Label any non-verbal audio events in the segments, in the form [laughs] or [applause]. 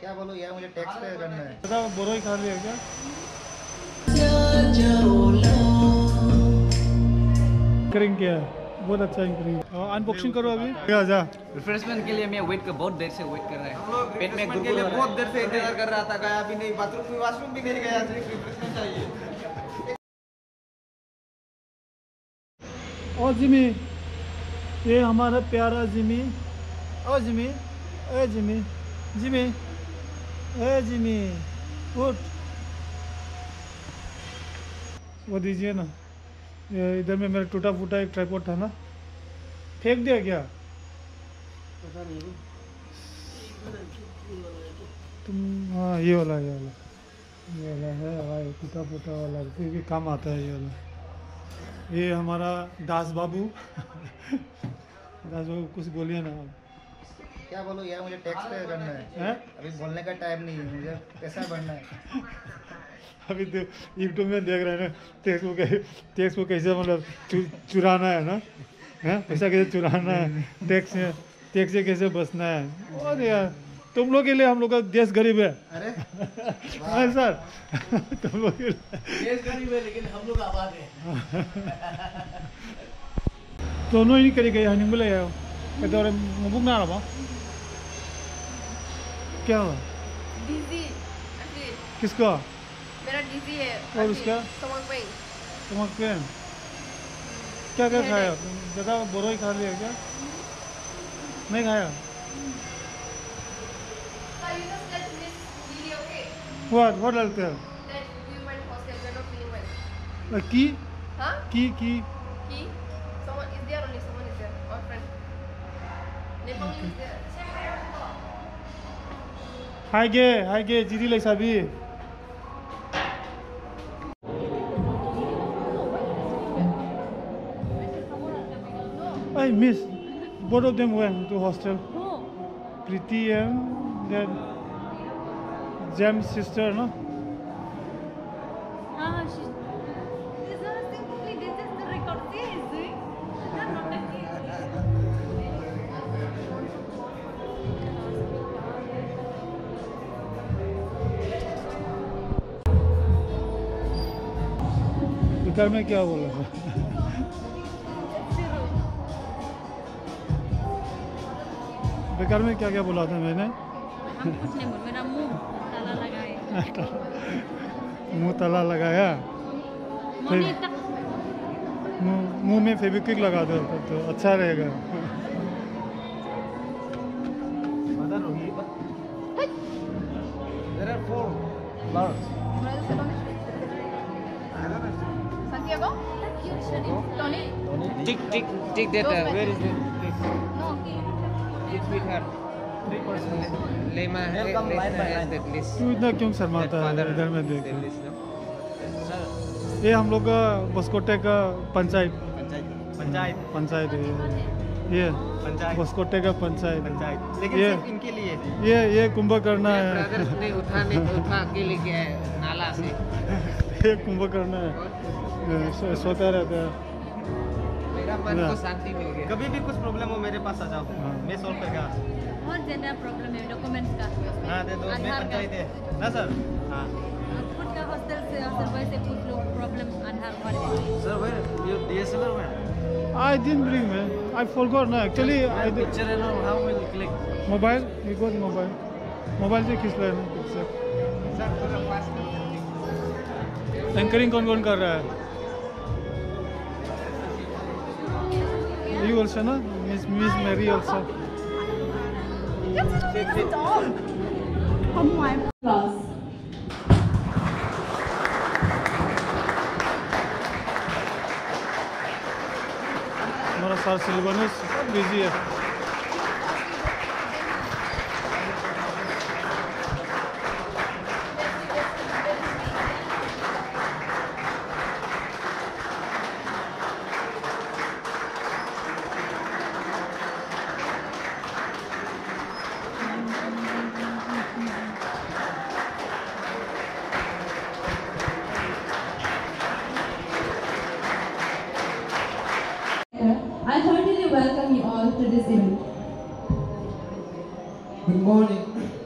क्या बोलो यार मुझे टैक्स पे करना है। दादा बोरो ही खा लिया क्या? करेंगे क्या बहुत अच्छा इंक्रीज अनबॉक्सिंग करो अभी। क्या जा रिफ्रेशमेंट के लिए मैं वेट कर बहुत देर से वेट कर रहा है। पेट में के लिए बहुत देर से इंतज़ार कर रहा था गया भी नहीं बाथरूम भी वॉशरूम भी नहीं गया सिर्फ़ रिफ्रेशमेंट चाहिए। ओ जिमी ये हमारा प्यारा जिमी। ओ जिमी ए जिमी जिमी। ए जिमी उठ। वो दीजिए ना। इधर में मेरा टूटा फूटा एक ट्राईपोर्ट था ना। फेंक दिया क्या? तुम हाँ ये वाला ये वाला। ये वाला है हाँ, ये टूटा फूटा वाला। क्योंकि काम आता है ये वाला। ये हमारा दास बाबू। [laughs] दास बाबू कुछ बोलिए ना। क्या बोलो यार मुझे टैक्स पे करना है। हैं? अभी बोलने का टाइम नहीं है मुझे पैसा भरना है। अभी तो यूट्यूब में देख रहे हैं टैक्स को कैसे टैक्स को कैसे मतलब चु, चुराना है ना? हैं? पैसा कैसे चुराना है? टैक्स से टैक्स से कैसे बचना है? और यार तुम लोग के लिए हम लोग का देश गरीब है। अरे [laughs] हाँ सर। तुम लोग के लिए। देश गरीब है लेकिन हम लोग आबाद है। दोनों ही करी गए हनी बोले यार कहते और मुबुक ना रहा क्या हुआ? किसका? मेरा है और उसका? स्टमक क्या क्या खाया? ज़्यादा बोरो ही खा लिया क्या? नहीं खाया? व्हाट व्हाट डालते हैं। की? की की? की? ಹಾಗೆ ಹಾಗೆ ಜಿರಿಲೈ ಸಾಬಿ I miss both of them went to hostel. Who? Priti and then Jam's sister, no? बेकार में क्या बोला? था बेकार में क्या क्या बोला था मैंने? मुँह ताला लगाया। मुँह में फेविक्विक लगा दो तो अच्छा रहेगा। Tony? टिक टिक टिक देता है no Three Welcome line by line. तू इतना क्यों शर्माता है? इधर में देख। ये हम लोग का बसकोटे का पंचायत। पंचायत। पंचायत। पंचायत ये। ये बसकोटे का पंचायत। पंचायत। लेकिन ये- इनके लिए। ये ये कुंभ करना है। ब्रदर्स उठाने उठा के लेके आए नाला से। [laughs] ये कुंभ करना है सोता रहता है। मेरा मन को शांति मिल गया। कभी भी कुछ प्रॉब्लम हो मेरे पास आ जाओ। हाँ। मैं सॉल्व करके बहुत ज़्यादा प्रॉब्लम है डॉक्यूमेंट्स का। हाँ दे दो मैं पंचायत है। ना सर हाँ। खुद का हॉस्टल से हॉस्टल बॉय से पूछ लो problem Aadhaar card sir where your DSLR where I didn't bring man. I forgot ना। Actually I did पिक्चर है ना how will click mobile? We got mobile? Mobile से खींच लेना पिक्चर सर थोड़ा पास एंकरिंग कौन कौन कर रहा है? यू ऑल्सो ना मिस मिस मेरी ऑल्सो हमारा सर सिल्वानस बिज़ी है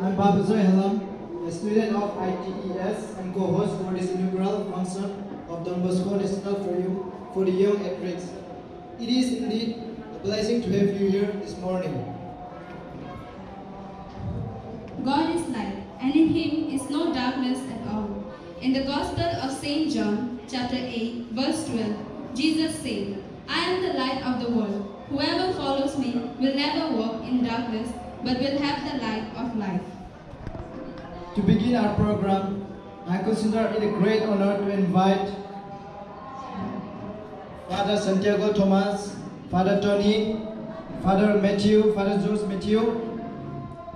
Babazoy Halam, a student of ITES and co-host for this inaugural function of Don Bosco National Forum for the Young at Risk. It is indeed a blessing to have you here this morning. God is light, and in him is no darkness at all. In the Gospel of St. John, chapter 8, verse 12, Jesus said, I am the light of the world. Whoever follows me will never walk in darkness, but will have the light of life. To begin our program, I consider it a great honor to invite Father Santiago Thomas, Father Tony, Father Matthew, Father Jose Matthew,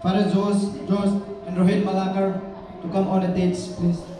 Father Jose, Jose, and Rohit Malakar to come on the stage, please.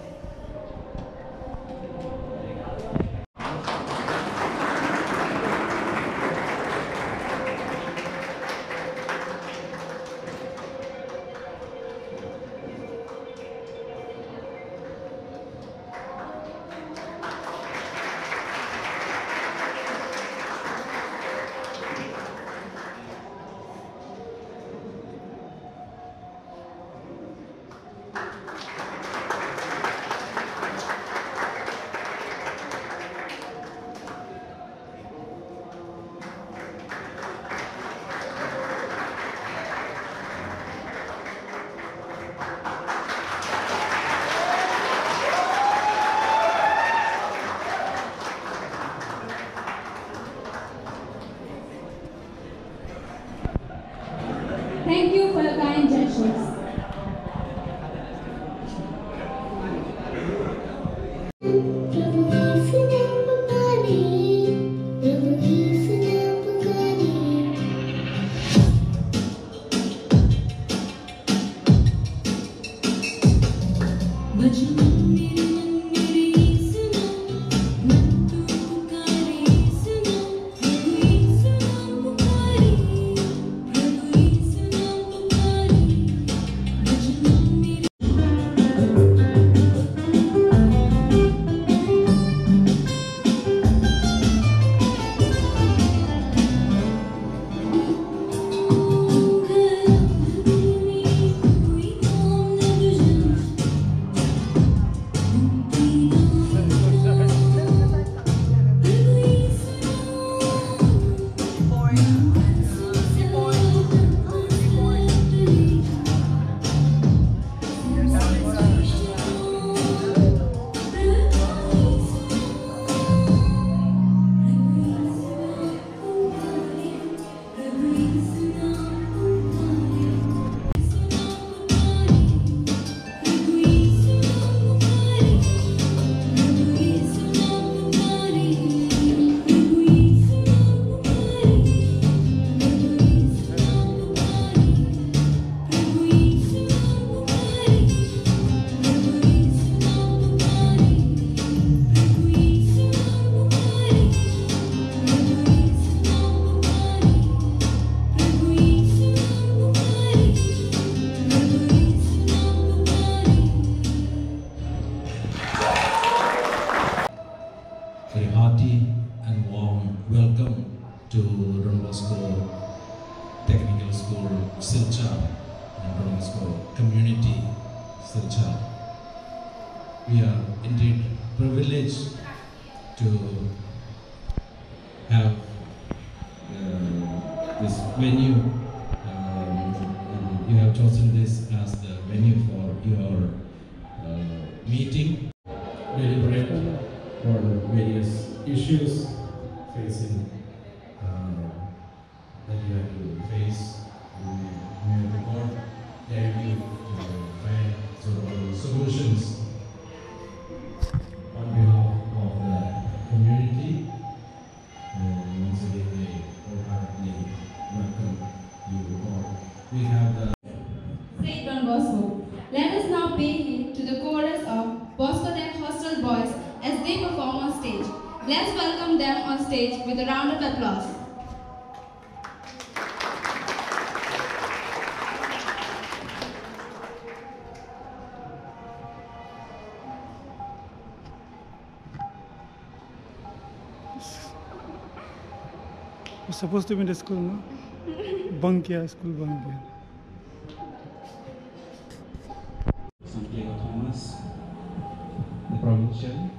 Community Silchar. We are indeed privileged to have uh, this venue. Um, you have chosen this as the venue for your uh, meeting deliberate for various issues facing uh, that you have to face. We have to God guide you to find solutions on behalf of the community. And once again, I wholeheartedly welcome you all. We have the Saint Don Bosco. Let us now pay heed to the chorus of Bosco Tech Hostel Boys as they perform on stage. Let's welcome them on stage with a round of applause. supposed to be in the school, no? bunk किया school bunk किया Santiago Thomas, the provincial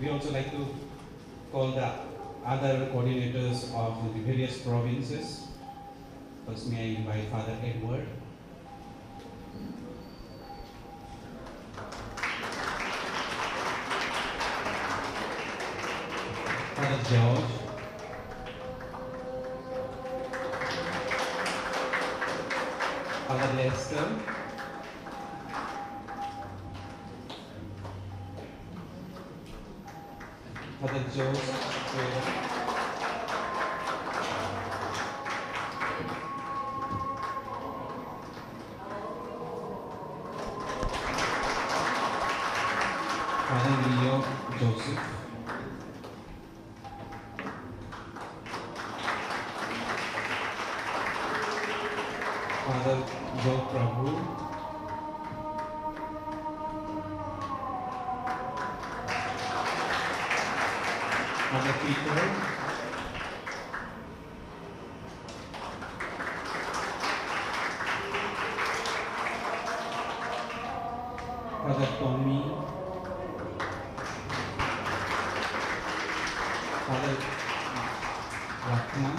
We also like to call the other coordinators of the various provinces. First, may I invite Father Edward. 他的纠结。Father Tommy. Father Ratna.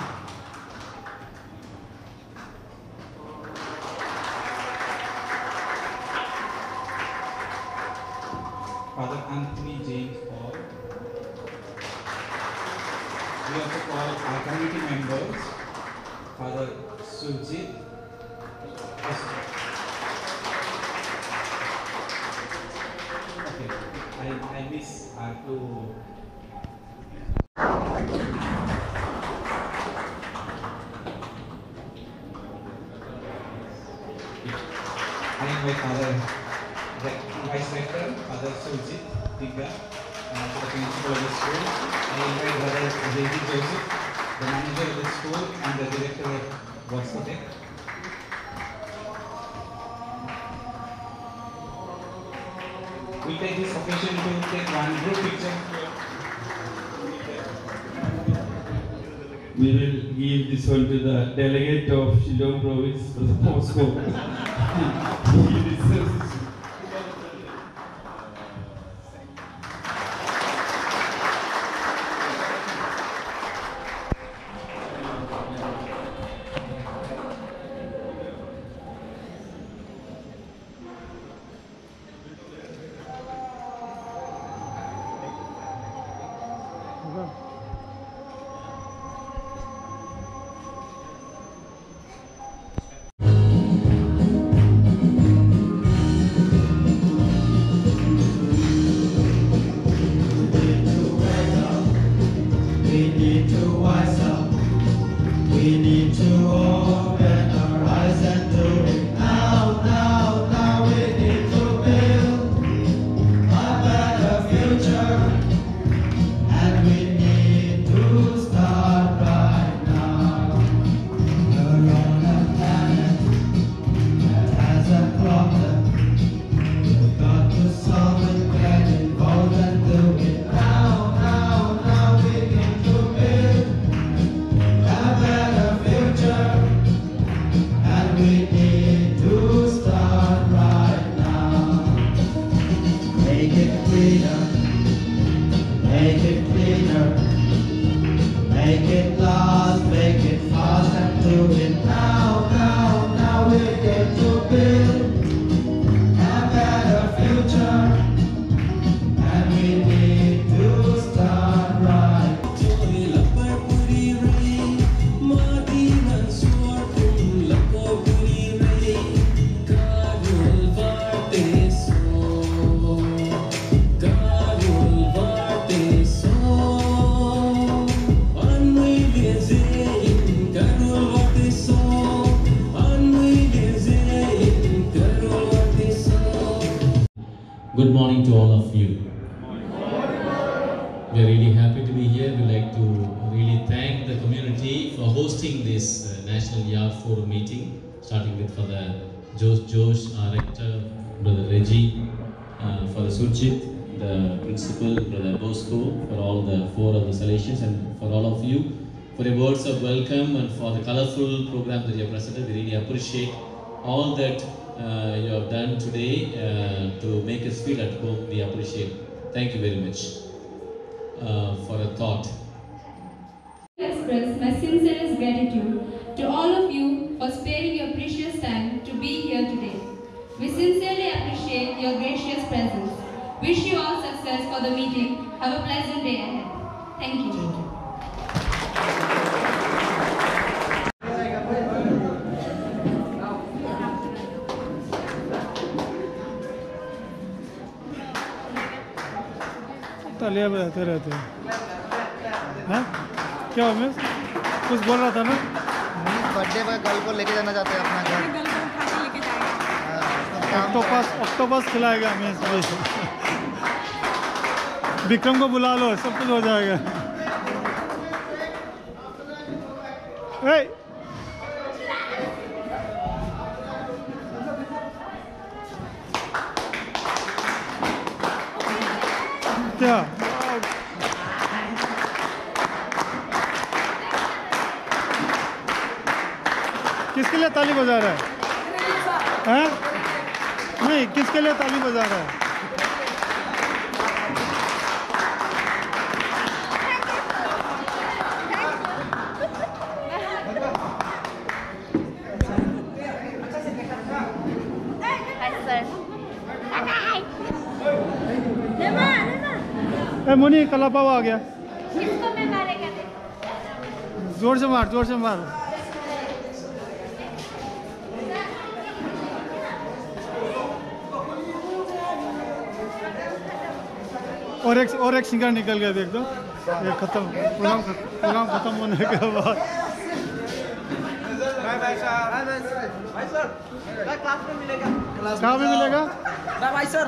Father Anthony James Paul. We also call our community members Father Sujit. I Father Vice Rector, Father Sujit uh, the principal of the school. Invite Brother. Joseph, the manager of the school and the director of Voskotech. We take this occasion to take one group picture. We will give this one to the delegate of Shillong province [laughs] Moscow. [laughs] Sunday. Forum meeting, starting with Father Josh Josh, our rector, Brother Reggie, uh, Father Surjit, the principal, Brother Bosco, for all the four of the Salesians, and for all of you for your words of welcome and for the colorful program that you have presented. We really appreciate all that uh, you have done today uh, to make us feel at home. We appreciate. Thank you very much uh, for a thought. express my sincerest gratitude Wish you all success for the meeting. Have a pleasant day ahead. Thank you. तालियाँ बजाते रहते हैं। हाँ? क्या उमेश कुछ बोल रहा था ना? बर्थडे पर कल को लेके जाना चाहते हैं अपना घर। ऑक्टोपस ऑक्टोपस खिलाएगा हमें भाई विक्रम को बुला लो, सब कुछ हो जाएगा! क्या किसके लिए ताली बजा रहा है हैं? नहीं, किसके लिए ताली बजा रहा है ए मुनी कला पावा आ गया। मैं ज़ोर से मार ज़ोर से मार। और एक और एक सिंगर निकल गया देख दो। ये खत्म प्रोग्राम प्रोग्राम खत्म होने के बाद। Sir. Bye bye sir class में मिलेगा। कहाँ पे मिलेगा? Bye sir.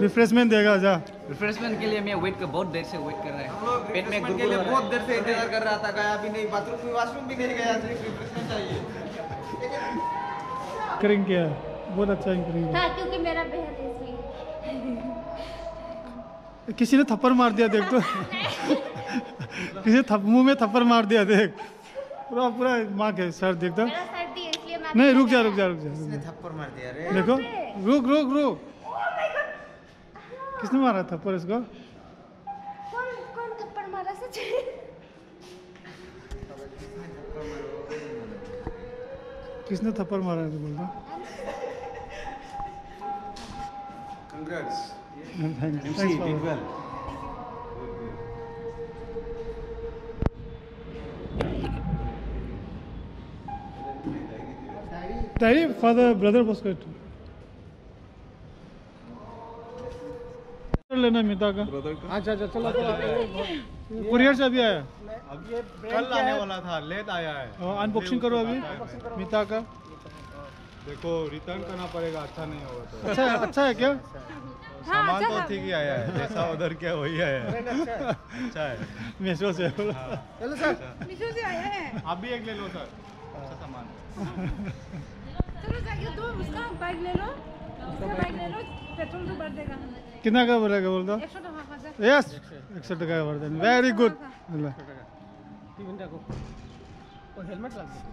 रिफ्रेशमेंट देगा जा। रिफ्रेशमेंट के लिए मैं वेट कर बहुत देर से वेट कर रहा है। पेट में के गुड़गुड़ लिए हो रहा बहुत देर से इंतज़ार कर रहा था गया भी नहीं बाथरूम भी वॉशरूम भी नहीं गया सिर्फ़ रिफ्रेशमेंट चाहिए। करेंगे क्या। बहुत अच्छा करेंगे हाँ क्योंकि मेरा बहन है इसलिए। किसी ने थप्पड़ मार दिया देख तो। किसी ने मुँह में थप्पड़ मार दिया देख। पूरा पूरा माँ के सर देख तो। इसलिए मैं नहीं रुक जा रुक जा रुक जा, थप्पड़ मार दिया रे? देखो। रुक रुक रुक। किसने मारा था? पुलिस को? मारा सच किसने थप्पड़ मारा है? बोल रहा कंग्रेट्स एमसी डिड वेल लेना मिता का। अच्छा अच्छा चलो कुरियर से अभी आया? कल आने वाला था लेट आया है। अनबॉक्सिंग करो अभी मिता का। देखो रिटर्न करना पड़ेगा अच्छा नहीं होगा तो। अच्छा अच्छा है क्या? सामान तो ठीक ही आया है जैसा उधर क्या वही आया है। अच्छा है। मीशो से। चलो सर। मीशो से आया है। आप भी एक ले लो सर। अच्छा सामान चलो जाके दो उसका बाइक ले लो। उसका बाइक ले लो पेट्रोल तो बढ़ देगा। कितना का बोलेगा बोल दो एक सौ टका हज़ार यस एक सौ टका वर्धन वेरी गुड हेलमेट लग